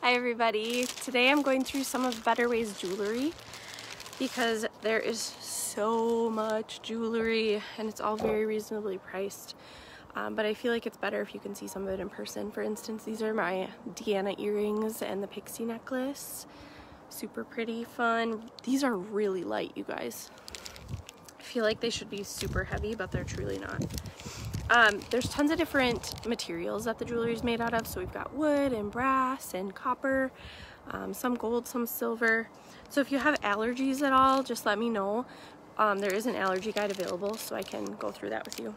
Hi everybody. Today I'm going through some of Better Ways jewelry because there is so much jewelry and it's all very reasonably priced. Um, but I feel like it's better if you can see some of it in person. For instance, these are my Deanna earrings and the pixie necklace. Super pretty, fun. These are really light, you guys. I feel like they should be super heavy, but they're truly not. Um, there's tons of different materials that the jewelry is made out of. So we've got wood and brass and copper, um, some gold, some silver. So if you have allergies at all, just let me know. Um, there is an allergy guide available so I can go through that with you.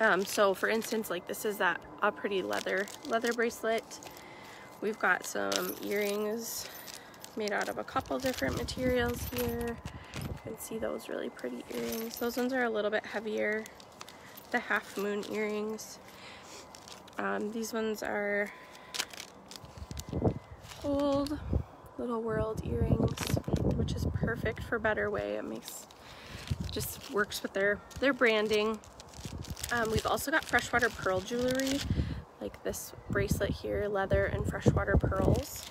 Um, so for instance, like this is that a pretty leather leather bracelet. We've got some earrings made out of a couple different materials here. You can see those really pretty earrings. Those ones are a little bit heavier the half moon earrings. Um, these ones are old little world earrings, which is perfect for Better Way. It makes just works with their their branding. Um, we've also got freshwater pearl jewelry, like this bracelet here, leather and freshwater pearls.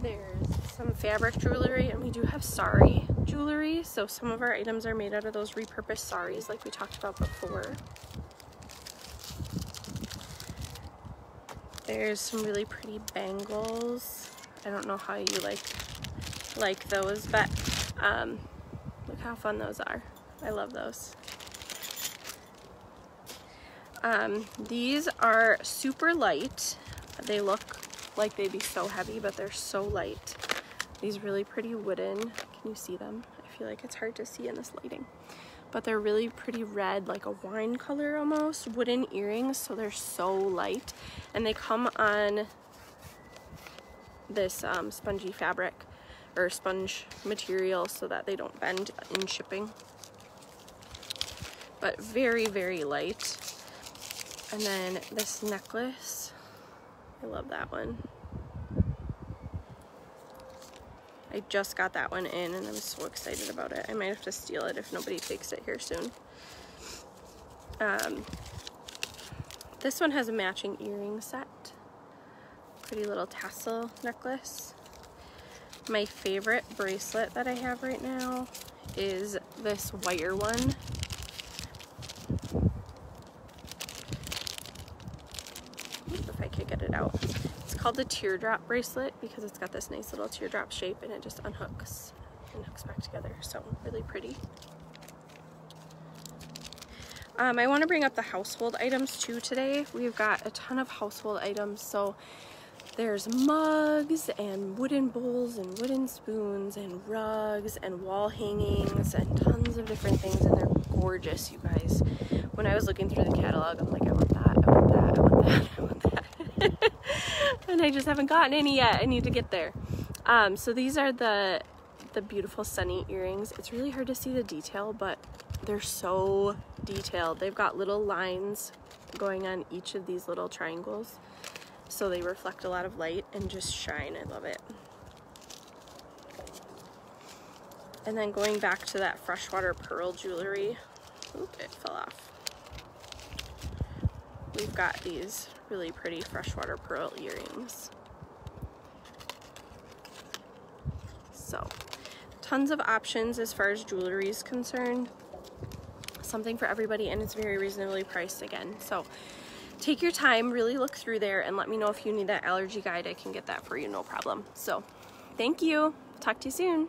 There's some fabric jewelry, and we do have sari jewelry. So some of our items are made out of those repurposed saris like we talked about before. There's some really pretty bangles. I don't know how you like like those, but um, look how fun those are. I love those. Um, these are super light. They look like they'd be so heavy, but they're so light. These really pretty wooden, can you see them? I feel like it's hard to see in this lighting. But they're really pretty red, like a wine color almost, wooden earrings, so they're so light. And they come on this um, spongy fabric or sponge material so that they don't bend in shipping. But very, very light. And then this necklace, I love that one. I just got that one in and I'm so excited about it. I might have to steal it if nobody takes it here soon. Um, this one has a matching earring set. Pretty little tassel necklace. My favorite bracelet that I have right now is this wire one. If I could get it out called the teardrop bracelet because it's got this nice little teardrop shape and it just unhooks and hooks back together. So really pretty. Um, I want to bring up the household items too today. We've got a ton of household items. So there's mugs and wooden bowls and wooden spoons and rugs and wall hangings and tons of different things and they're gorgeous, you guys. When I was looking through the catalog, I'm like, I want that, I want that, I want that, I want that. and I just haven't gotten any yet. I need to get there. Um, so these are the the beautiful sunny earrings. It's really hard to see the detail, but they're so detailed. They've got little lines going on each of these little triangles. So they reflect a lot of light and just shine. I love it. And then going back to that freshwater pearl jewelry. Oop, it fell off. We've got these really pretty freshwater pearl earrings. So, tons of options as far as jewelry is concerned. Something for everybody and it's very reasonably priced again. So, take your time, really look through there and let me know if you need that allergy guide. I can get that for you, no problem. So, thank you. Talk to you soon.